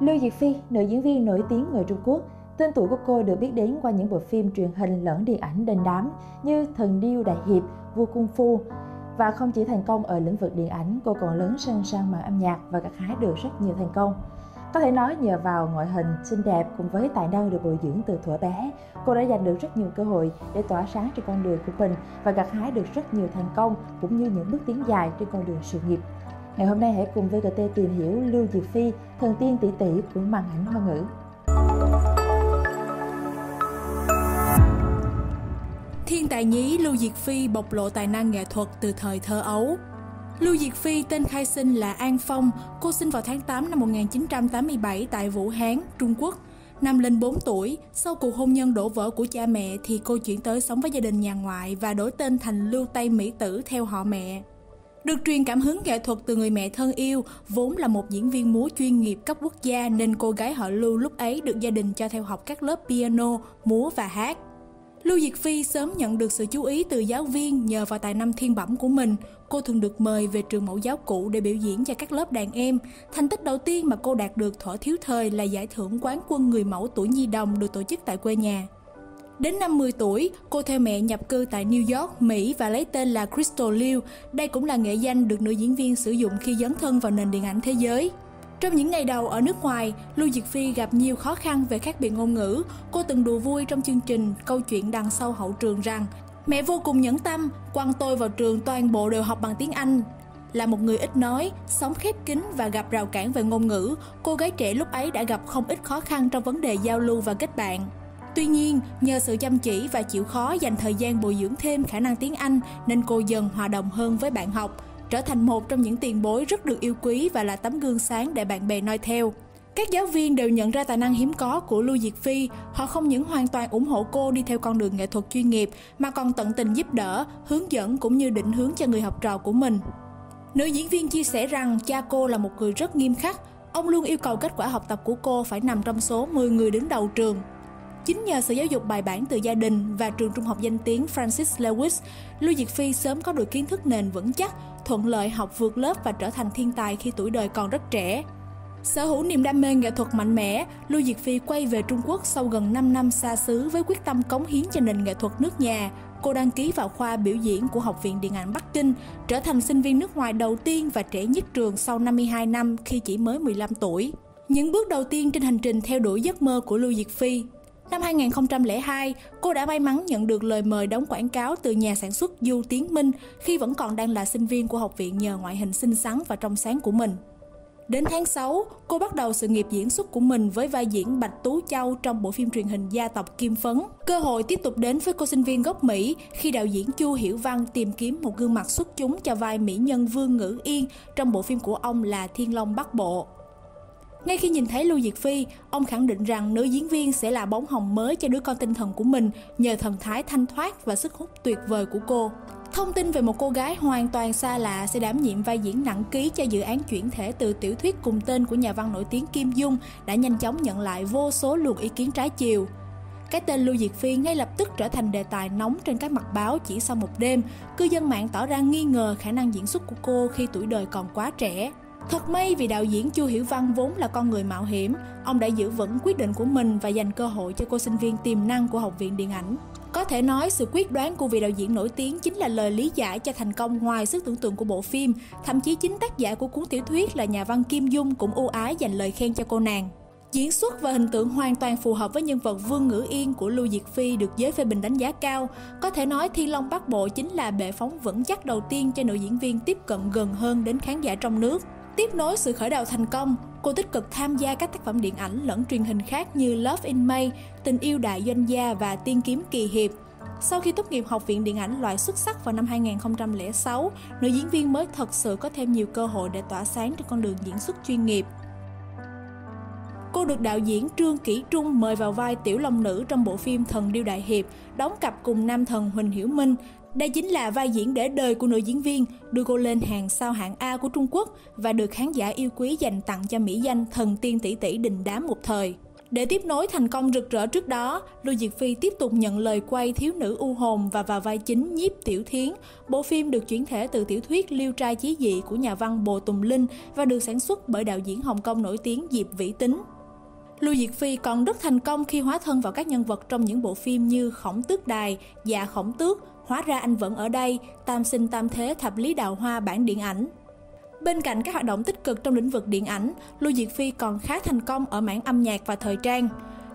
Lưu Diệc Phi, nữ diễn viên nổi tiếng người Trung Quốc, Tên tuổi của cô được biết đến qua những bộ phim truyền hình lẫn điện ảnh đình đám như Thần Điêu Đại Hiệp, Vua Cung Phu. Và không chỉ thành công ở lĩnh vực điện ảnh, cô còn lớn sân sang màn âm nhạc và gặt hái được rất nhiều thành công. Có thể nói nhờ vào ngoại hình xinh đẹp cùng với tài năng được bồi dưỡng từ thuở bé, cô đã giành được rất nhiều cơ hội để tỏa sáng trên con đường của mình và gặt hái được rất nhiều thành công cũng như những bước tiến dài trên con đường sự nghiệp. Ngày hôm nay hãy cùng VGT tìm hiểu Lưu Diệc Phi, thần tiên tỷ tỷ của màn ảnh hoa ngữ. Thiên tài nhí Lưu Diệc Phi bộc lộ tài năng nghệ thuật từ thời thơ ấu. Lưu Diệc Phi tên khai sinh là An Phong, cô sinh vào tháng 8 năm 1987 tại Vũ Hán, Trung Quốc. Năm lên 4 tuổi, sau cuộc hôn nhân đổ vỡ của cha mẹ thì cô chuyển tới sống với gia đình nhà ngoại và đổi tên thành Lưu Tây Mỹ Tử theo họ mẹ. Được truyền cảm hứng nghệ thuật từ người mẹ thân yêu, vốn là một diễn viên múa chuyên nghiệp cấp quốc gia nên cô gái họ Lưu lúc ấy được gia đình cho theo học các lớp piano, múa và hát. Lưu Diệc Phi sớm nhận được sự chú ý từ giáo viên nhờ vào tài năng thiên bẩm của mình. Cô thường được mời về trường mẫu giáo cũ để biểu diễn cho các lớp đàn em. Thành tích đầu tiên mà cô đạt được thỏa thiếu thời là giải thưởng quán quân người mẫu tuổi nhi đồng được tổ chức tại quê nhà. Đến năm 10 tuổi, cô theo mẹ nhập cư tại New York, Mỹ và lấy tên là Crystal Liu. Đây cũng là nghệ danh được nữ diễn viên sử dụng khi dấn thân vào nền điện ảnh thế giới. Trong những ngày đầu ở nước ngoài, Lưu Diệc Phi gặp nhiều khó khăn về khác biệt ngôn ngữ. Cô từng đùa vui trong chương trình Câu chuyện đằng sau hậu trường rằng Mẹ vô cùng nhẫn tâm, quăng tôi vào trường toàn bộ đều học bằng tiếng Anh. Là một người ít nói, sống khép kín và gặp rào cản về ngôn ngữ, cô gái trẻ lúc ấy đã gặp không ít khó khăn trong vấn đề giao lưu và kết bạn. Tuy nhiên, nhờ sự chăm chỉ và chịu khó dành thời gian bồi dưỡng thêm khả năng tiếng Anh nên cô dần hòa đồng hơn với bạn học, trở thành một trong những tiền bối rất được yêu quý và là tấm gương sáng để bạn bè noi theo. Các giáo viên đều nhận ra tài năng hiếm có của Lưu Diệc Phi, họ không những hoàn toàn ủng hộ cô đi theo con đường nghệ thuật chuyên nghiệp mà còn tận tình giúp đỡ, hướng dẫn cũng như định hướng cho người học trò của mình. Nữ diễn viên chia sẻ rằng cha cô là một người rất nghiêm khắc, ông luôn yêu cầu kết quả học tập của cô phải nằm trong số 10 người đứng đầu trường. Chính nhờ sự giáo dục bài bản từ gia đình và trường trung học danh tiếng Francis Lewis, Lưu Diệc Phi sớm có được kiến thức nền vững chắc, thuận lợi học vượt lớp và trở thành thiên tài khi tuổi đời còn rất trẻ. Sở hữu niềm đam mê nghệ thuật mạnh mẽ, Lưu Diệc Phi quay về Trung Quốc sau gần 5 năm xa xứ với quyết tâm cống hiến cho nền nghệ thuật nước nhà. Cô đăng ký vào khoa biểu diễn của Học viện Điện ảnh Bắc Kinh, trở thành sinh viên nước ngoài đầu tiên và trẻ nhất trường sau 52 năm khi chỉ mới 15 tuổi. Những bước đầu tiên trên hành trình theo đuổi giấc mơ của Lưu Diệc Phi Năm 2002, cô đã may mắn nhận được lời mời đóng quảng cáo từ nhà sản xuất Du Tiến Minh khi vẫn còn đang là sinh viên của học viện nhờ ngoại hình xinh xắn và trong sáng của mình. Đến tháng 6, cô bắt đầu sự nghiệp diễn xuất của mình với vai diễn Bạch Tú Châu trong bộ phim truyền hình Gia tộc Kim Phấn. Cơ hội tiếp tục đến với cô sinh viên gốc Mỹ khi đạo diễn Chu Hiểu Văn tìm kiếm một gương mặt xuất chúng cho vai mỹ nhân Vương Ngữ Yên trong bộ phim của ông là Thiên Long Bắc Bộ. Ngay khi nhìn thấy Lưu Diệc Phi, ông khẳng định rằng nữ diễn viên sẽ là bóng hồng mới cho đứa con tinh thần của mình nhờ thần thái thanh thoát và sức hút tuyệt vời của cô. Thông tin về một cô gái hoàn toàn xa lạ sẽ đảm nhiệm vai diễn nặng ký cho dự án chuyển thể từ tiểu thuyết cùng tên của nhà văn nổi tiếng Kim Dung đã nhanh chóng nhận lại vô số luồng ý kiến trái chiều. Cái tên Lưu Diệc Phi ngay lập tức trở thành đề tài nóng trên các mặt báo chỉ sau một đêm. Cư dân mạng tỏ ra nghi ngờ khả năng diễn xuất của cô khi tuổi đời còn quá trẻ. Thật may vì đạo diễn Chu Hiểu Văn vốn là con người mạo hiểm, ông đã giữ vững quyết định của mình và dành cơ hội cho cô sinh viên tiềm năng của Học viện Điện ảnh. Có thể nói sự quyết đoán của vị đạo diễn nổi tiếng chính là lời lý giải cho thành công ngoài sức tưởng tượng của bộ phim, thậm chí chính tác giả của cuốn tiểu thuyết là nhà văn Kim Dung cũng ưu ái dành lời khen cho cô nàng. Diễn xuất và hình tượng hoàn toàn phù hợp với nhân vật Vương Ngữ Yên của Lưu diệt Phi được giới phê bình đánh giá cao. Có thể nói Thiên Long Bắc Bộ chính là bệ phóng vững chắc đầu tiên cho nữ diễn viên tiếp cận gần hơn đến khán giả trong nước. Tiếp nối sự khởi đầu thành công, cô tích cực tham gia các tác phẩm điện ảnh lẫn truyền hình khác như Love in May, Tình yêu đại doanh gia và Tiên kiếm kỳ hiệp. Sau khi tốt nghiệp Học viện Điện ảnh loại xuất sắc vào năm 2006, nữ diễn viên mới thật sự có thêm nhiều cơ hội để tỏa sáng trên con đường diễn xuất chuyên nghiệp. Cô được đạo diễn Trương Kỷ Trung mời vào vai tiểu long nữ trong bộ phim Thần Điêu Đại Hiệp, đóng cặp cùng nam thần Huỳnh Hiểu Minh, đây chính là vai diễn để đời của nữ diễn viên, đưa cô lên hàng sao hạng A của Trung Quốc và được khán giả yêu quý dành tặng cho mỹ danh thần tiên tỷ tỷ đình đám một thời. Để tiếp nối thành công rực rỡ trước đó, Lưu Diệc Phi tiếp tục nhận lời quay Thiếu nữ u hồn và vào vai chính Nhiếp Tiểu Thiến. Bộ phim được chuyển thể từ tiểu thuyết Liêu trai chí dị của nhà văn Bồ Tùng Linh và được sản xuất bởi đạo diễn Hồng Kông nổi tiếng Diệp Vĩ Tính. Lưu Diệc Phi còn rất thành công khi hóa thân vào các nhân vật trong những bộ phim như Khổng Tước Đài, Dạ Khổng Tước, Hóa ra anh vẫn ở đây, Tam sinh tam thế thập lý đào hoa bản điện ảnh. Bên cạnh các hoạt động tích cực trong lĩnh vực điện ảnh, Lưu Diệc Phi còn khá thành công ở mảng âm nhạc và thời trang.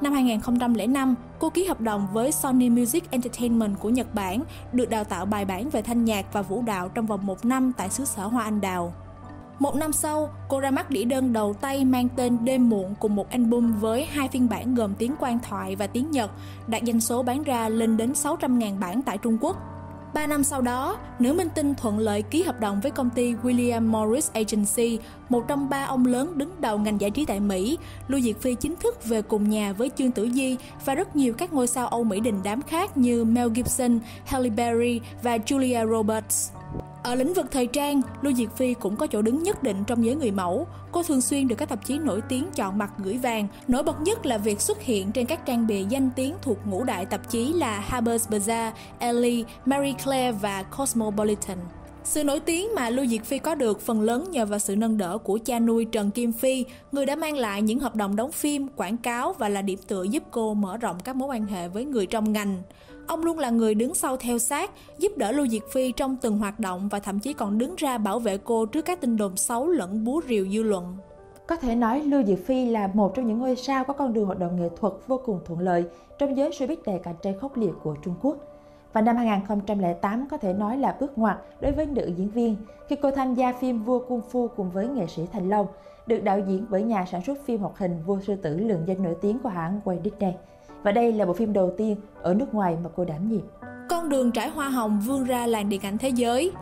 Năm 2005, cô ký hợp đồng với Sony Music Entertainment của Nhật Bản, được đào tạo bài bản về thanh nhạc và vũ đạo trong vòng một năm tại xứ sở Hoa Anh Đào. Một năm sau, cô ra mắt đĩa đơn đầu tay mang tên Đêm Muộn cùng một album với hai phiên bản gồm tiếng quan thoại và tiếng Nhật, đạt doanh số bán ra lên đến 600.000 bản tại Trung Quốc. Ba năm sau đó, nữ minh tinh thuận lợi ký hợp đồng với công ty William Morris Agency, một trong ba ông lớn đứng đầu ngành giải trí tại Mỹ. Lưu Diệc Phi chính thức về cùng nhà với Trương Tử Di và rất nhiều các ngôi sao Âu Mỹ đình đám khác như Mel Gibson, Halle Berry và Julia Roberts. Ở lĩnh vực thời trang, Lưu Diệc Phi cũng có chỗ đứng nhất định trong giới người mẫu. Cô thường xuyên được các tạp chí nổi tiếng chọn mặt gửi vàng. Nổi bật nhất là việc xuất hiện trên các trang bìa danh tiếng thuộc ngũ đại tạp chí là Harper's Bazaar, Elle, Marie Claire và Cosmopolitan. Sự nổi tiếng mà Lưu Diệc Phi có được phần lớn nhờ vào sự nâng đỡ của cha nuôi Trần Kim Phi, người đã mang lại những hợp đồng đóng phim, quảng cáo và là điểm tựa giúp cô mở rộng các mối quan hệ với người trong ngành. Ông luôn là người đứng sau theo sát, giúp đỡ Lưu Diệc Phi trong từng hoạt động và thậm chí còn đứng ra bảo vệ cô trước các tin đồn xấu lẫn búa rìu dư luận. Có thể nói Lưu Diệc Phi là một trong những ngôi sao có con đường hoạt động nghệ thuật vô cùng thuận lợi trong giới showbiz đầy cạnh tranh khốc liệt của Trung Quốc. Và năm 2008 có thể nói là bước ngoặt đối với nữ diễn viên khi cô tham gia phim Vua Cung Phu cùng với nghệ sĩ Thành Long, được đạo diễn bởi nhà sản xuất phim hoạt hình Vua Sư Tử lượng danh nổi tiếng của hãng Walt Disney. Và đây là bộ phim đầu tiên ở nước ngoài mà cô đảm nhiệm. Con đường trải hoa hồng vươn ra làng điện ảnh thế giới.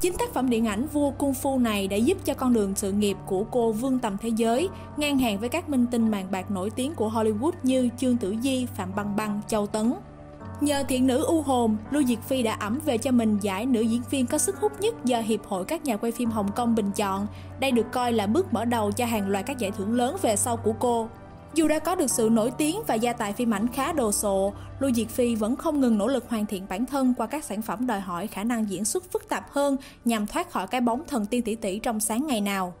Chính tác phẩm điện ảnh Vua Cung Phu này đã giúp cho con đường sự nghiệp của cô vươn tầm thế giới, ngang hàng với các minh tinh màn bạc nổi tiếng của Hollywood như Trương Tử Di, Phạm Băng Băng, Châu Tấn. Nhờ thiện nữ u hồn, Lưu Diệc Phi đã ẩm về cho mình giải nữ diễn viên có sức hút nhất do Hiệp hội các nhà quay phim Hồng Kông bình chọn. Đây được coi là bước mở đầu cho hàng loạt các giải thưởng lớn về sau của cô. Dù đã có được sự nổi tiếng và gia tài phim ảnh khá đồ sộ, Lưu Diệc Phi vẫn không ngừng nỗ lực hoàn thiện bản thân qua các sản phẩm đòi hỏi khả năng diễn xuất phức tạp hơn nhằm thoát khỏi cái bóng thần tiên tỷ tỷ trong sáng ngày nào.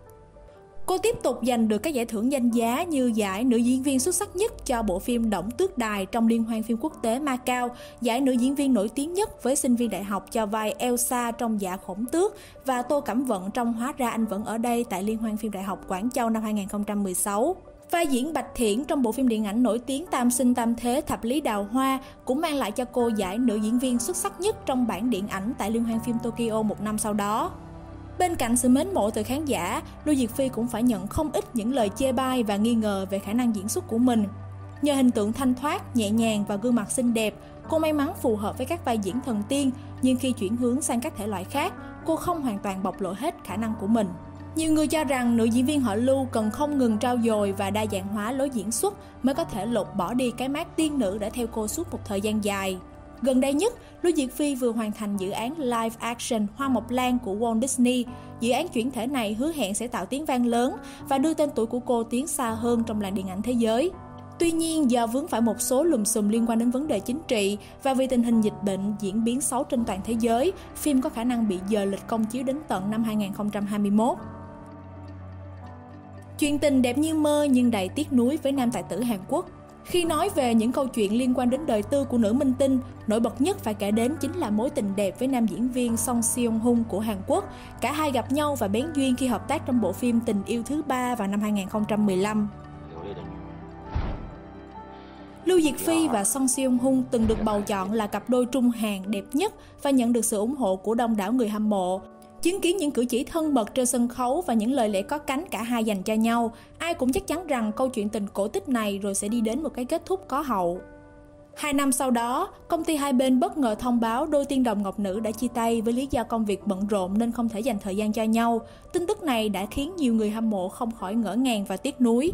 Cô tiếp tục giành được các giải thưởng danh giá như giải nữ diễn viên xuất sắc nhất cho bộ phim Động Tước Đài trong Liên hoan phim quốc tế Macau, giải nữ diễn viên nổi tiếng nhất với sinh viên đại học cho vai Elsa trong Dạ Khổng Tước và Tô Cẩm Vận trong Hóa ra anh vẫn ở đây tại Liên hoan phim đại học Quảng Châu năm 2016. Vai diễn Bạch Thiển trong bộ phim điện ảnh nổi tiếng Tam sinh tam thế Thập lý đào hoa cũng mang lại cho cô giải nữ diễn viên xuất sắc nhất trong bản điện ảnh tại Liên hoan phim Tokyo một năm sau đó. Bên cạnh sự mến mộ từ khán giả, Lưu Diệc Phi cũng phải nhận không ít những lời chê bai và nghi ngờ về khả năng diễn xuất của mình. Nhờ hình tượng thanh thoát, nhẹ nhàng và gương mặt xinh đẹp, cô may mắn phù hợp với các vai diễn thần tiên, nhưng khi chuyển hướng sang các thể loại khác, cô không hoàn toàn bộc lộ hết khả năng của mình. Nhiều người cho rằng nữ diễn viên họ Lưu cần không ngừng trao dồi và đa dạng hóa lối diễn xuất mới có thể lột bỏ đi cái mát tiên nữ đã theo cô suốt một thời gian dài. Gần đây nhất, Lưu Diệc Phi vừa hoàn thành dự án live action Hoa Mộc Lan của Walt Disney. Dự án chuyển thể này hứa hẹn sẽ tạo tiếng vang lớn và đưa tên tuổi của cô tiến xa hơn trong làng điện ảnh thế giới. Tuy nhiên, do vướng phải một số lùm xùm liên quan đến vấn đề chính trị và vì tình hình dịch bệnh diễn biến xấu trên toàn thế giới, phim có khả năng bị dời lịch công chiếu đến tận năm 2021. Chuyện tình đẹp như mơ nhưng đầy tiếc nuối với nam tài tử Hàn Quốc. Khi nói về những câu chuyện liên quan đến đời tư của nữ minh tinh, nổi bật nhất phải kể đến chính là mối tình đẹp với nam diễn viên Song Seong Hun của Hàn Quốc. Cả hai gặp nhau và bén duyên khi hợp tác trong bộ phim Tình yêu thứ ba vào năm 2015. Lưu Diệc Phi và Song Seong Hun từng được bầu chọn là cặp đôi Trung Hàn đẹp nhất và nhận được sự ủng hộ của đông đảo người hâm mộ. Chứng kiến những cử chỉ thân mật trên sân khấu và những lời lẽ có cánh cả hai dành cho nhau, ai cũng chắc chắn rằng câu chuyện tình cổ tích này rồi sẽ đi đến một cái kết thúc có hậu. Hai năm sau đó, công ty hai bên bất ngờ thông báo đôi tiên đồng ngọc nữ đã chia tay với lý do công việc bận rộn nên không thể dành thời gian cho nhau. Tin tức này đã khiến nhiều người hâm mộ không khỏi ngỡ ngàng và tiếc nuối.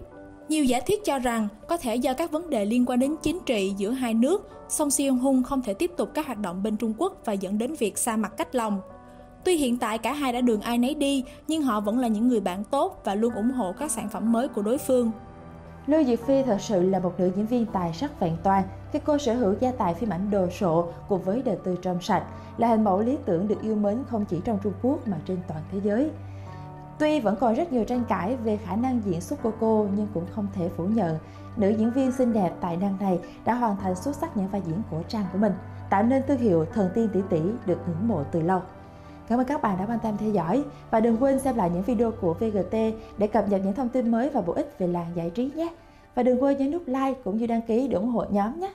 Nhiều giả thiết cho rằng có thể do các vấn đề liên quan đến chính trị giữa hai nước, Song Seong Hun không thể tiếp tục các hoạt động bên Trung Quốc và dẫn đến việc xa mặt cách lòng. Tuy hiện tại cả hai đã đường ai nấy đi, nhưng họ vẫn là những người bạn tốt và luôn ủng hộ các sản phẩm mới của đối phương. Lưu Diệc Phi thật sự là một nữ diễn viên tài sắc vẹn toàn khi cô sở hữu gia tài phim ảnh đồ sộ cùng với đời tư trong sạch, là hình mẫu lý tưởng được yêu mến không chỉ trong Trung Quốc mà trên toàn thế giới. Tuy vẫn còn rất nhiều tranh cãi về khả năng diễn xuất của cô nhưng cũng không thể phủ nhận, nữ diễn viên xinh đẹp tài năng này đã hoàn thành xuất sắc những vai diễn cổ trang của mình, tạo nên thương hiệu thần tiên tỷ tỷ được ngưỡng mộ từ lâu. Cảm ơn các bạn đã quan tâm theo dõi và đừng quên xem lại những video của VGT để cập nhật những thông tin mới và bổ ích về làng giải trí nhé. Và đừng quên nhấn nút like cũng như đăng ký để ủng hộ nhóm nhé.